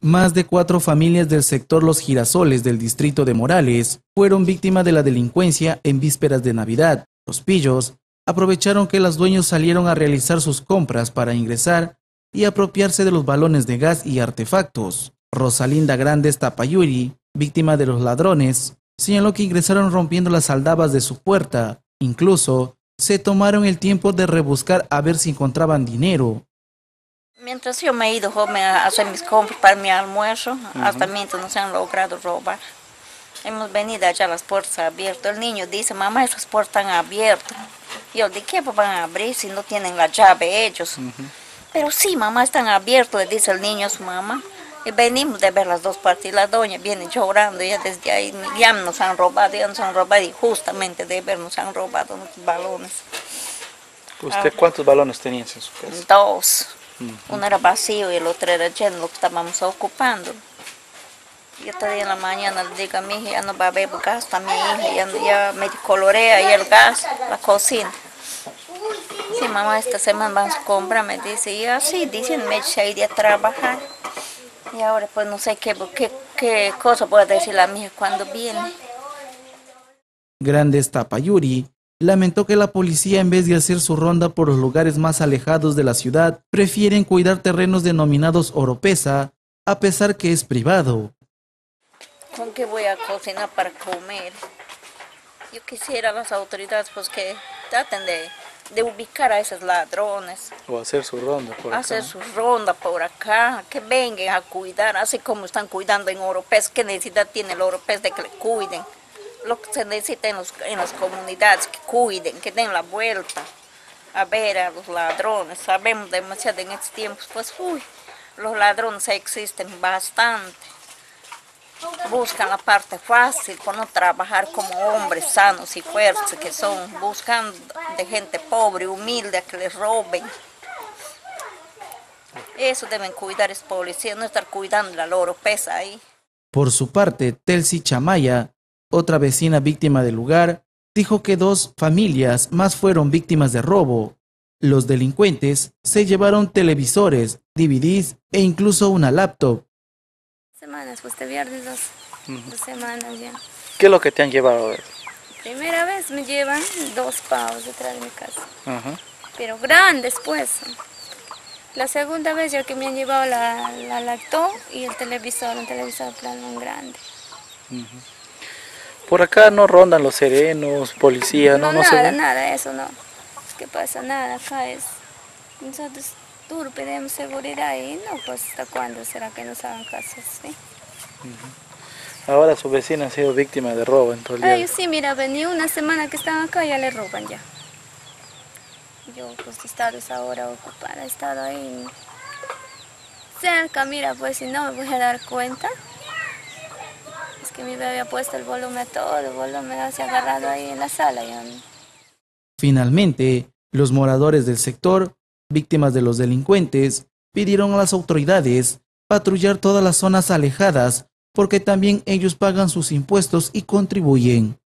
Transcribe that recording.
Más de cuatro familias del sector Los Girasoles del distrito de Morales fueron víctimas de la delincuencia en vísperas de Navidad. Los pillos aprovecharon que los dueños salieron a realizar sus compras para ingresar y apropiarse de los balones de gas y artefactos. Rosalinda Grandes Tapayuri, víctima de los ladrones, señaló que ingresaron rompiendo las aldabas de su puerta. Incluso se tomaron el tiempo de rebuscar a ver si encontraban dinero. Mientras yo me he ido a hacer mis compras para mi almuerzo, hasta mientras no se han logrado robar. Hemos venido allá las puertas abiertas. El niño dice, mamá, esas puertas están abiertas. Yo, ¿de qué van a abrir si no tienen la llave ellos? Pero sí, mamá, están abiertos, le dice el niño a su mamá. Y venimos de ver las dos partes y la doña viene llorando, ya desde ahí ya nos han robado, ya nos han robado y justamente de ver nos han robado los balones. ¿Usted cuántos balones tenía en su casa? Dos. Uno era vacío y el otro era lleno, lo que estábamos ocupando. Yo todavía en la mañana le digo a mi hija, ya no va a haber gas a mi hija, ya, ya me colorea ahí el gas, la cocina. Sí, mamá, esta semana vamos a comprar, me dice, y así, dicen, me eché de a trabajar. Y ahora pues no sé qué, qué, qué cosa puedo decirle a mi hija cuando viene. Grandes Tapayuri lamentó que la policía en vez de hacer su ronda por los lugares más alejados de la ciudad, prefieren cuidar terrenos denominados Oropesa, a pesar que es privado. ¿Con qué voy a cocinar para comer? Yo quisiera a las autoridades pues que traten de, de ubicar a esos ladrones. O hacer su ronda por acá. Hacer su ronda por acá, que vengan a cuidar, así como están cuidando en Oropés. ¿Qué necesidad tiene el Oropés de que le cuiden? Lo que se necesita en, los, en las comunidades, que cuiden, que den la vuelta a ver a los ladrones. Sabemos demasiado en estos tiempos, pues uy, los ladrones existen bastante buscan la parte fácil por no trabajar como hombres sanos y fuertes que son, buscan de gente pobre, humilde, a que les roben. Eso deben cuidar es policía, no estar cuidando la loro pesa ahí. Por su parte, Telsi Chamaya, otra vecina víctima del lugar, dijo que dos familias más fueron víctimas de robo. Los delincuentes se llevaron televisores, DVDs e incluso una laptop semanas, pues de viernes dos, dos, semanas ya. ¿Qué es lo que te han llevado? Primera vez me llevan dos pavos detrás de mi casa, pero grandes pues. La segunda vez ya que me han llevado la, la y el televisor, un televisor plano grande. Por acá no rondan los serenos, policía, no, no, nada, nada, eso no. ¿Qué pasa? Nada, acá es. Nosotros duro pedimos seguridad y no, pues hasta cuándo será que nos hagan caso, ¿sí? Ahora su vecina ha sido víctima de robo en todo el día. Ay, sí, mira, vení una semana que están acá y ya le roban ya. Yo pues he estado esa hora ocupada, he estado ahí cerca, mira, pues si no me voy a dar cuenta. Mi bebé puesto el volumen todo, el volumen se ha agarrado ahí en la sala. Finalmente, los moradores del sector víctimas de los delincuentes, pidieron a las autoridades patrullar todas las zonas alejadas porque también ellos pagan sus impuestos y contribuyen.